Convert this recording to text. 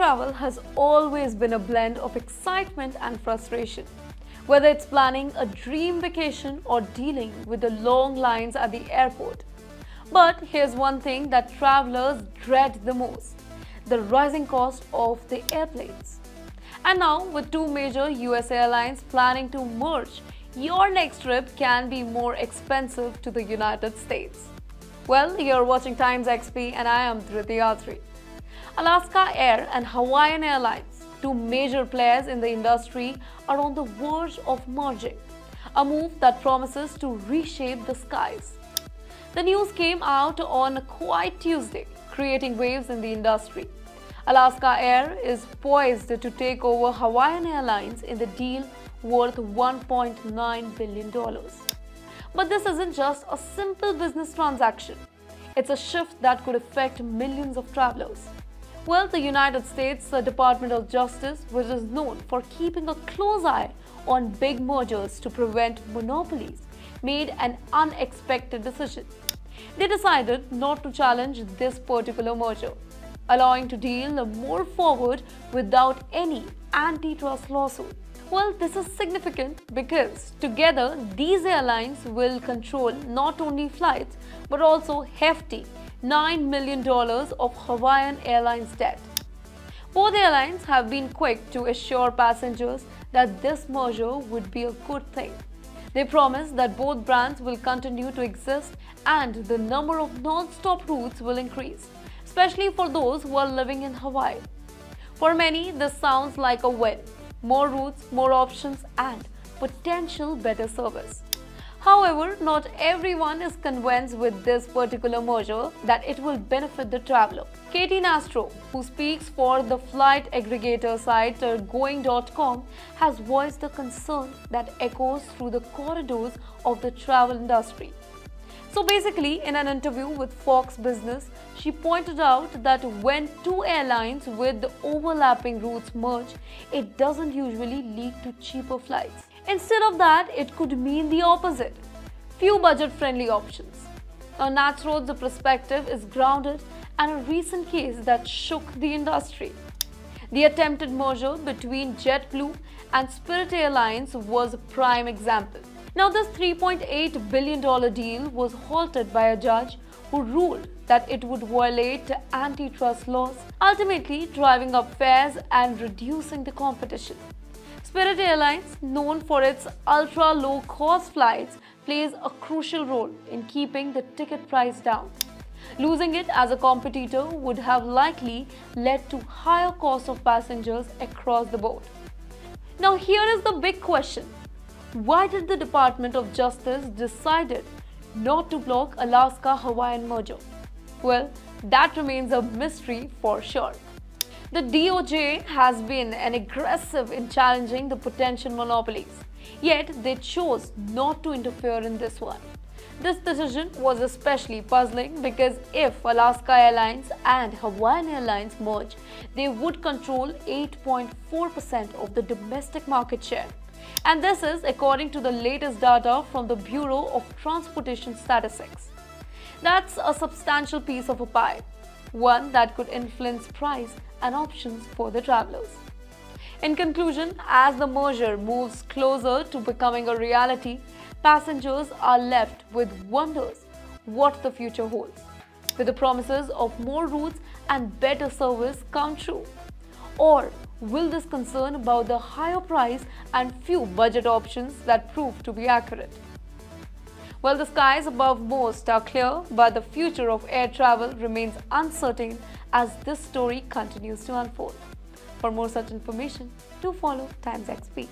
travel has always been a blend of excitement and frustration. Whether it's planning a dream vacation or dealing with the long lines at the airport. But here's one thing that travelers dread the most the rising cost of the airplanes. And now, with two major US airlines planning to merge, your next trip can be more expensive to the United States. Well, you're watching Times XP and I am Dhriti Atri. Alaska Air and Hawaiian Airlines, two major players in the industry, are on the verge of merging, a move that promises to reshape the skies. The news came out on a Quiet Tuesday, creating waves in the industry. Alaska Air is poised to take over Hawaiian Airlines in the deal worth $1.9 billion. But this isn't just a simple business transaction. It's a shift that could affect millions of travelers. Well, the United States Department of Justice, which is known for keeping a close eye on big mergers to prevent monopolies, made an unexpected decision. They decided not to challenge this particular merger, allowing to deal more forward without any antitrust lawsuit. Well, this is significant because together these airlines will control not only flights but also hefty $9 million of Hawaiian Airlines debt. Both airlines have been quick to assure passengers that this merger would be a good thing. They promise that both brands will continue to exist and the number of non-stop routes will increase, especially for those who are living in Hawaii. For many, this sounds like a win more routes, more options and potential better service. However, not everyone is convinced with this particular merger that it will benefit the traveler. Katy Nastro, who speaks for the flight aggregator site uh, Going.com, has voiced the concern that echoes through the corridors of the travel industry. So basically, in an interview with Fox Business, she pointed out that when two airlines with overlapping routes merge, it doesn't usually lead to cheaper flights. Instead of that, it could mean the opposite few budget friendly options. Now, Nastro's perspective is grounded in a recent case that shook the industry. The attempted merger between JetBlue and Spirit Airlines was a prime example. Now, this $3.8 billion deal was halted by a judge who ruled that it would violate antitrust laws, ultimately driving up fares and reducing the competition. Spirit Airlines, known for its ultra low cost flights, plays a crucial role in keeping the ticket price down. Losing it as a competitor would have likely led to higher costs of passengers across the board. Now here is the big question why did the Department of Justice decided not to block Alaska-Hawaiian merger? Well, that remains a mystery for sure. The DOJ has been an aggressive in challenging the potential monopolies, yet they chose not to interfere in this one. This decision was especially puzzling because if Alaska Airlines and Hawaiian Airlines merge, they would control 8.4% of the domestic market share and this is according to the latest data from the Bureau of Transportation Statistics. That's a substantial piece of a pie, one that could influence price and options for the travelers. In conclusion, as the merger moves closer to becoming a reality, passengers are left with wonders what the future holds. With the promises of more routes and better service come true? Or will this concern about the higher price and few budget options that prove to be accurate? Well, the skies above most are clear, but the future of air travel remains uncertain as this story continues to unfold. For more such information, do follow Times XP.